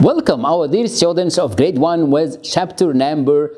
Welcome our dear students of grade 1 with chapter number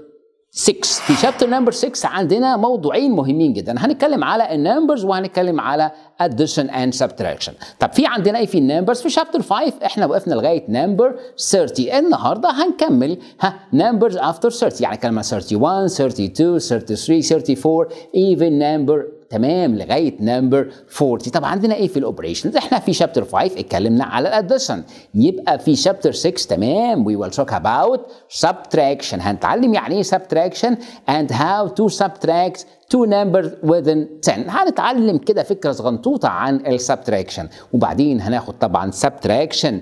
6 في chapter number 6 عندنا موضوعين مهمين جدا هنتكلم على النمبرز وهنتكلم على addition and subtraction طب في عندنا ايه في النمبرز في chapter 5 احنا وقفنا لغايه number 30 النهارده هنكمل ها numbers after 30 يعني كلمه 31 32 33 34 even number تمام لغاية نمبر 40 طب عندنا إيه في الاوبريشنز إحنا في شابتر 5 اتكلمنا على الاديشن يبقى في شابتر 6 تمام. We will talk about subtraction. هنتعلم يعني إيه subtraction and how to subtract two numbers within 10 هنتعلم كده فكرة صغنطوطة عن السبتراكشن وبعدين هناخد طبعا subtraction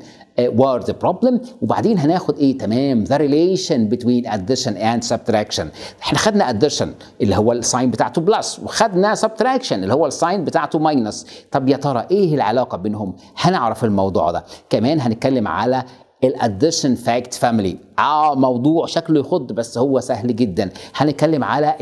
word problem. وبعدين هناخد إيه؟ تمام. the relation between addition and subtraction. إحنا خدنا addition اللي هو الساين بتاعته بلس وخدنا subtraction اللي هو الساين بتاعته ماينس طب يا ترى إيه العلاقة بينهم؟ هنعرف الموضوع ده. كمان هنتكلم على الاديشن فاكت فاميلي آه موضوع شكله يخض بس هو سهل جدا. هنتكلم على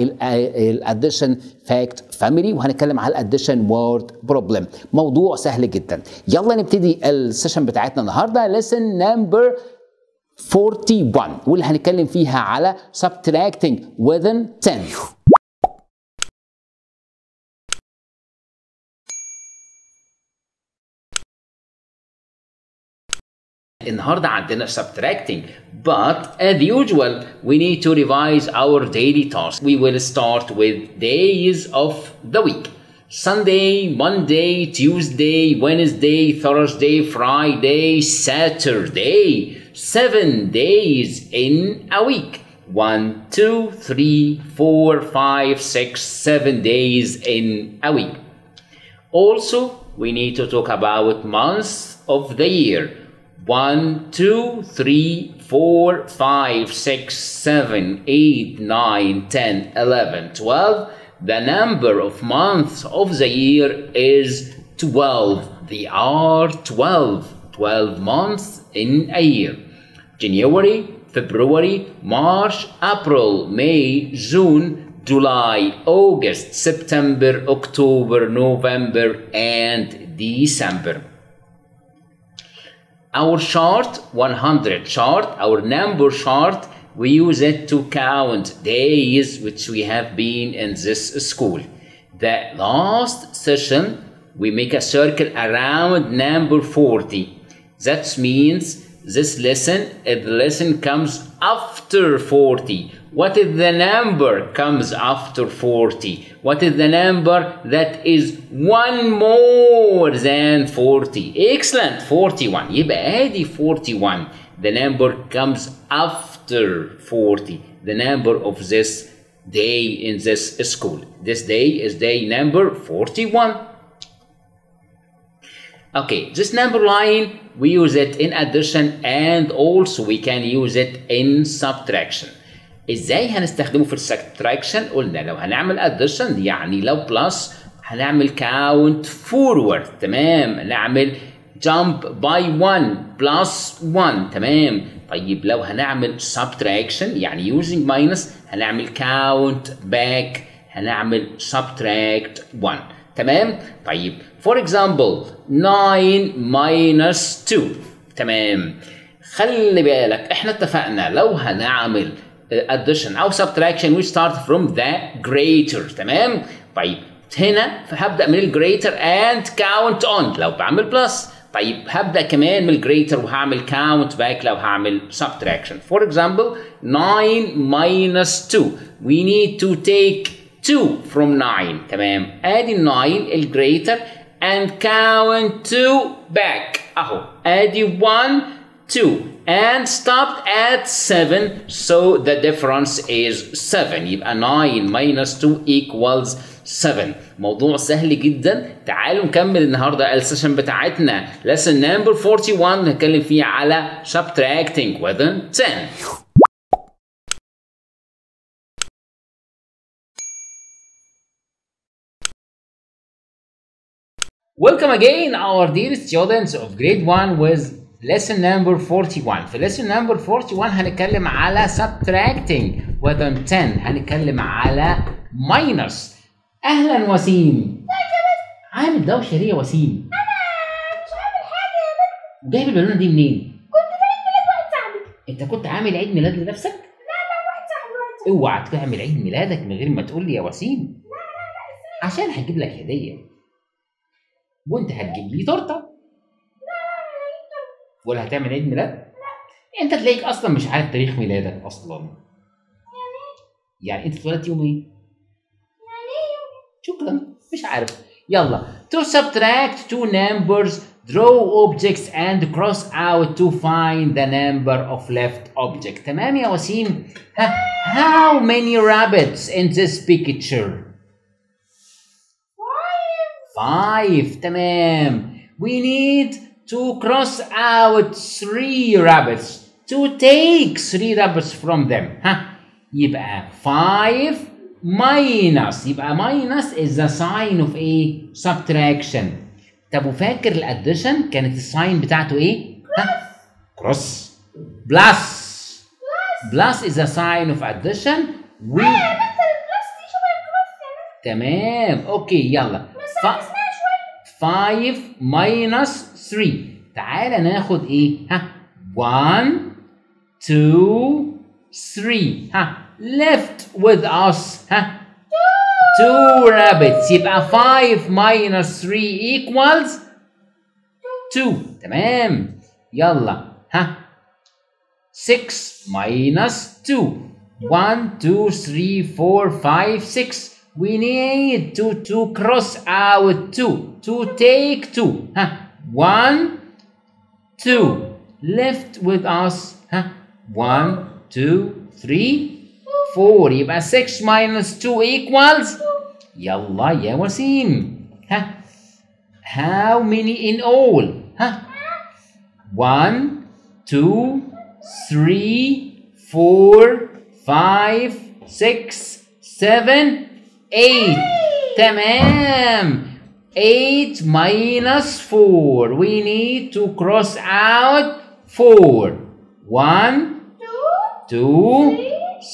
الاديشن فاكت فاميلي وهنتكلم على الاديشن وورد بروبلم موضوع سهل جدا. يلا نبتدي السيشن بتاعتنا النهارده. Lesson نمبر 41 واللي هنتكلم فيها على subtracting within 10 النهارده عندنا subtracting but as usual we need to revise our daily tasks we will start with days of the week Sunday, Monday, Tuesday, Wednesday, Thursday, Friday, Saturday. Seven days in a week. One, two, three, four, five, six, seven days in a week. Also, we need to talk about months of the year. one, two, three, four, five, six, seven, eight, nine, ten, eleven, twelve. The number of months of the year is 12. There are 12. 12 months in a year. January, February, March, April, May, June, July, August, September, October, November, and December. Our chart 100 chart, our number chart, we use it to count days which we have been in this school. The last session, we make a circle around number 40. That means this lesson, the lesson comes after 40, what is the number comes after 40? What is the number that is one more than 40? Excellent, 41. يبقى ادي 41. The number comes after 40. The number of this day in this school. This day is day number 41. Okay, this number line, we use it in addition and also we can use it in subtraction. إزاي هنستخدمه في السبتراكشن قلنا لو هنعمل addition يعني لو بلس هنعمل count forward. تمام. نعمل jump by 1 plus 1 تمام. طيب لو هنعمل subtraction يعني using minus هنعمل count back هنعمل subtract 1 تمام؟ طيب for example 9 minus 2 تمام. خلي بالك إحنا اتفقنا لو هنعمل addition او subtraction we start from the greater تمام طيب هنا فهبدا من الجريتر and count on لو بعمل بلس طيب هبدا كمان من الجريتر وهعمل count back لو هعمل subtraction for example 9 minus 2 we need to take 2 from 9 تمام ادي 9 الجريتر and count 2 back اهو ادي 1 2 and stopped at 7 so the difference is 7 يبقى 9 minus 2 equals 7 موضوع سهل جدا تعالوا نكمل النهارده السيشن بتاعتنا lesson number 41 هنتكلم فيه على subtracting within 10 Welcome again our dear students of grade 1 with lesson number 41 في lesson number 41 هنتكلم على subtracting within 10 هنتكلم على minus. أهلا وسيم. عامل دوشه ليه يا وسيم. أنا مش عامل حاجة يا بنت جايب البالونة دي منين؟ كنت في عيد ميلاد واحد أنت كنت عامل عيد ميلاد لنفسك؟ لا لا واحد صاحبي صاحبي اوعى تعمل عيد ميلادك من غير ما تقول لي يا وسيم. عشان هجيب لك هدية. وانت هتجيب لي تورتة. ولا هتعمل عيد ميلاد انت تلاقيك اصلا مش عارف تاريخ ميلادك اصلا يعني انت اتولدت يوم ايه شكرا مش عارف يلا to subtract two numbers draw objects and cross out to find the number of left object تمام يا وسيم ها how many rabbits in this picture five تمام we need to cross out three rabbits to take three rabbits from them ها يبقى 5 minus. يبقى minus is the sign of a subtraction. طب وفاكر الاديشن كانت الساين بتاعته إيه؟ ها؟ كروس بلس بلس is a sign of addition. و مثل البلس دي شبه يعني تمام أوكي يلا. بس ف... أنا اسمها شوية. 5 minus 3 تعالى ناخد ايه ها 1 2 3 ها left with us ها 2 rabbits يبقى 5 minus 3 equals 2 تمام يلا ها 6 minus 2 1 2 3 4 5 6 we need to to cross out 2 to take 2 ها 1 2 left with us ها 1 2 3 4 يبقى 6 minus 2 equals يلا يا وسيم ها how many in all ها 1 2 3 4 5 6 7 8 تمام 8 minus 4 we need to cross out 4 1 2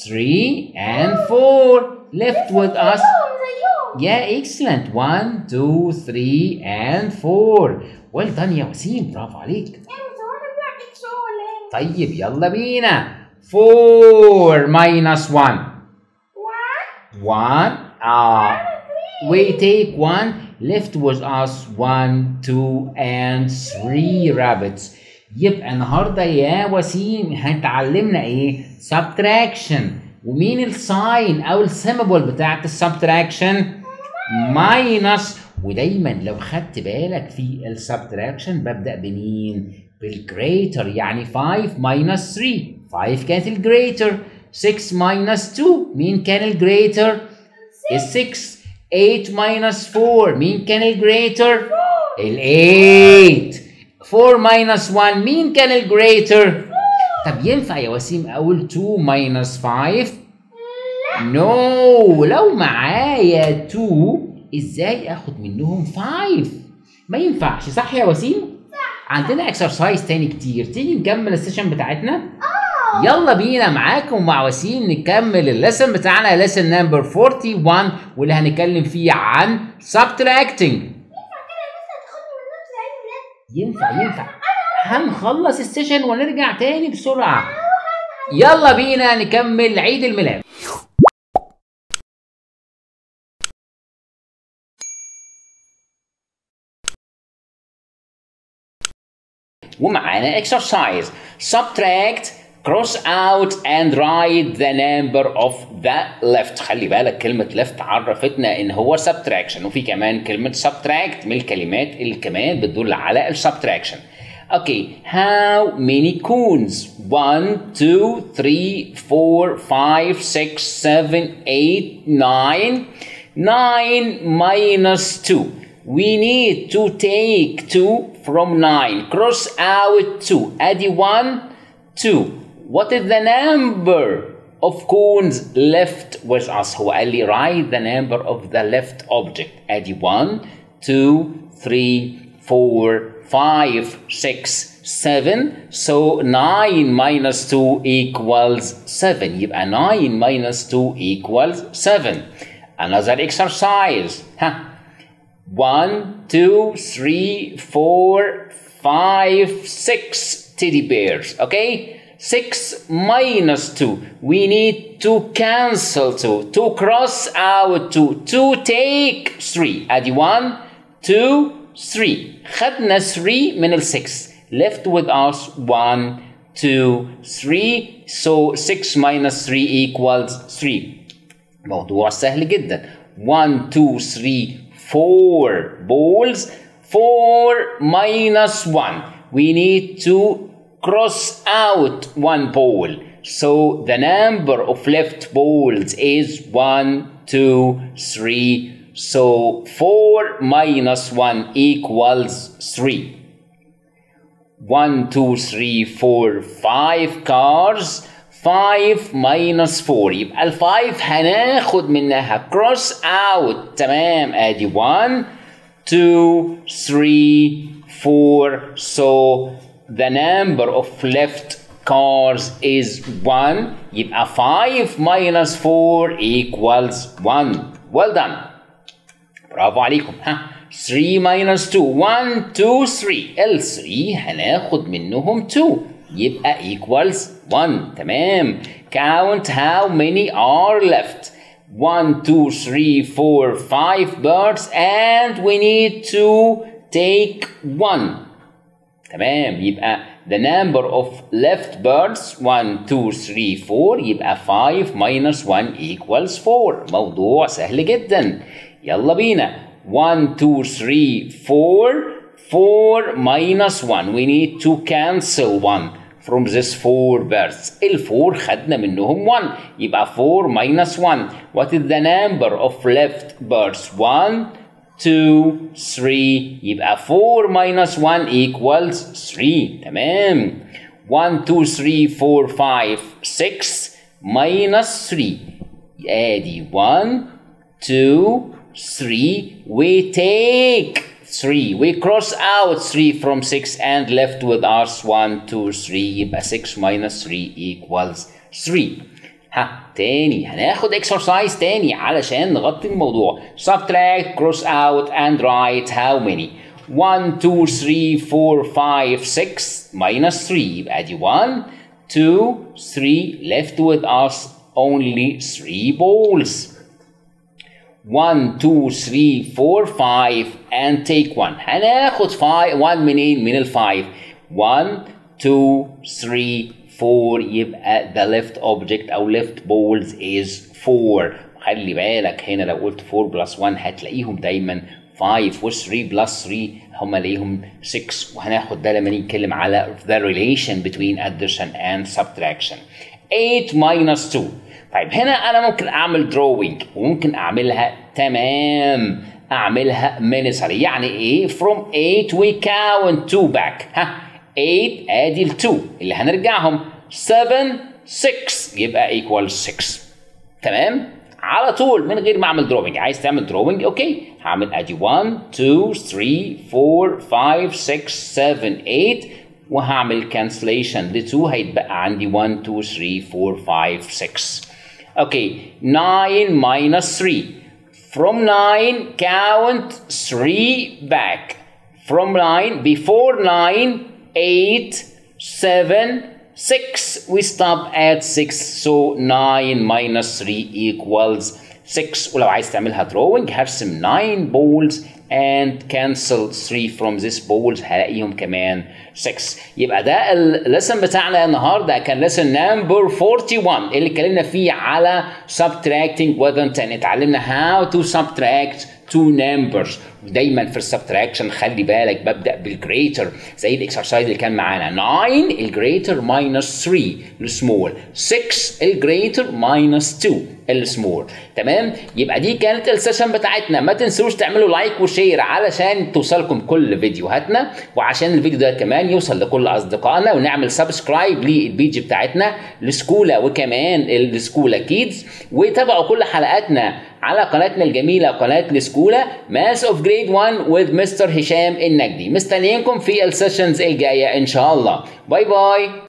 3 and 4 left with us زيهم زيهم yeah excellent 1 2 3 and 4 well done يا وسيم برافو عليك ايه بس هو انا بلعب اكس ولا ايه؟ طيب يلا بينا 4 minus 1 واحد 1 uh, we take 1 left with us 1 2 and 3 rabbits. يبقى النهارده يا وسيم هنتعلمنا إيه؟ Subtraction. ومين الساين أو السيمبل بتاعت السبتراكشن؟ ماينس ودايما لو خدت بالك في السبتراكشن ببدأ بمين؟ بالجريتر يعني 5 minus 3 5 كانت الجريتر 6 minus 2 مين كان الجريتر ال 6 8 minus 4 مين كان الجريتر ال 8 4 minus 1 مين كان الجريتر طب ينفع يا وسيم أقول 2 minus 5 نو لو معايا 2 إزاي آخد منهم 5 ما ينفعش صح يا وسيم؟ عندنا اكسرسايز تاني كتير. تيجي نكمل السيشن بتاعتنا؟ يلا بينا معاكم ومع وسيم نكمل الليسن بتاعنا ليسن نمبر 41 واللي هنتكلم فيه عن subtracting. ينفع كده؟ ينفع ينفع. هنخلص السيشن ونرجع تاني بسرعة. يلا بينا نكمل عيد الميلاد. ومعانا exercise. Subtract cross out and write the number of the left. خلي بالك كلمة left عرفتنا ان هو subtraction. وفي كمان كلمة subtract من الكلمات اللي كمان بتدل على ال subtraction. Okay. how many coons? 1 2 3 4 5 6 7 8 9 9 minus 2 we need to take 2 from 9 cross out 2 Add 1 2 What is the number of cones left with us? هو قال لي write the number of the left object. Add one, two, three, four, five, six, seven. So nine minus two equals seven. يبقى nine minus two equals seven. Another exercise. Huh? One, two, three, four, five, six teddy bears. Okay? 6 minus 2 we need to cancel 2 to cross out 2 to take 3 ادي 1 2 3 خدنا 3 من ال 6 left with us 1 2 3 so 6 minus 3 equals 3 موضوع سهل جدا 1 2 3 4 balls 4 minus 1 we need to cross out one ball so the number of left balls is 1 2 3 so 4 minus 1 equals 3 1 2 3 4 5 cars 5 minus 4 يبقى ال 5 هناخد منها cross out تمام ادي 1 2 3 4 so the number of left cars is 1 يبقى 5 minus 4 equals 1 well done برافو عليكم ها 3 minus 2 1 2 3 ال 3 هناخد منهم 2 يبقى equals 1 تمام count how many are left 1 2 3 4 5 birds and we need to take 1 تمام يبقى the number of left birds 1 2 3 4 يبقى 5 minus 1 equals 4 موضوع سهل جدا يلا بينا 1 2 3 4 4 minus 1 we need to cancel 1 from this 4 birds ال 4 خدنا منهم 1 يبقى 4 minus 1 what is the number of left birds 1 2 3 يبقى 4 minus 1 equals 3 تمام 1 2 3 4 5 6 minus 3 ادي 1 2 3 we take 3 we cross out 3 from 6 and left with us 1 2 3 يبقى 6 minus 3 equals 3 ها تاني هناخد exercise تاني علشان نغطي الموضوع subtract cross out and write how many 1 2 3 4 5 6 minus 3 يبقى دي 1 2 3 left with us only 3 balls 1 2 3 4 5 and take 1 هناخد 5 1 منين من ال 5 1 2 3 4 يبقى the left object أو left balls is 4 خلي بالك هنا لو قلت 4 بلس 1 هتلاقيهم دايما 5 و 3 بلس 3 هم ليهم 6 وهناخد ده لما نتكلم على the relation between addition and subtraction. 8 minus 2 طيب هنا أنا ممكن أعمل drawing. وممكن أعملها تمام. أعملها ministry يعني إيه؟ from 8 we count 2 back. ها؟ 8 ادي ال 2 اللي هنرجعهم. 7 6 يبقى equal 6 تمام؟ على طول من غير ما أعمل دروينج عايز تعمل دروينج أوكي. هعمل أدي 1 2 3 4 5 6 7 8 وهعمل كانسليشن ل 2 هيتبقى عندي 1 2 3 4 5 6 أوكي. 9 minus 3 from 9 count 3 back. From 9 before 9 8 7 6 we stop at 6 so 9 minus 3 equals 6 ولو عايز تعملها drawing هرسم 9 balls and cancel 3 from this balls هلاقيهم كمان 6 يبقى ده الليسن بتاعنا النهارده كان lesson number 41 اللي اتكلمنا فيه على subtracting with 10 اتعلمنا how to subtract two numbers ودايما في السبتراكشن خلي بالك ببدأ بالجريتر زي الاكسرسايز اللي كان معانا. 9 الجريتر ماينس 3 السمول 6 الجريتر ماينس 2 السمول تمام؟ يبقى دي كانت السيشن بتاعتنا. ما تنسوش تعملوا لايك وشير علشان توصلكم كل فيديوهاتنا. وعشان الفيديو ده كمان يوصل لكل أصدقائنا. ونعمل سبسكرايب للبيج بتاعتنا لسكولا وكمان السكولا كيدز وتابعوا كل حلقاتنا على قناتنا الجميلة قناة لسكولا ماس اوف جريد 1 with مستر هشام النجدي مستنيينكم في السيشنز الجاية ان شاء الله باي باي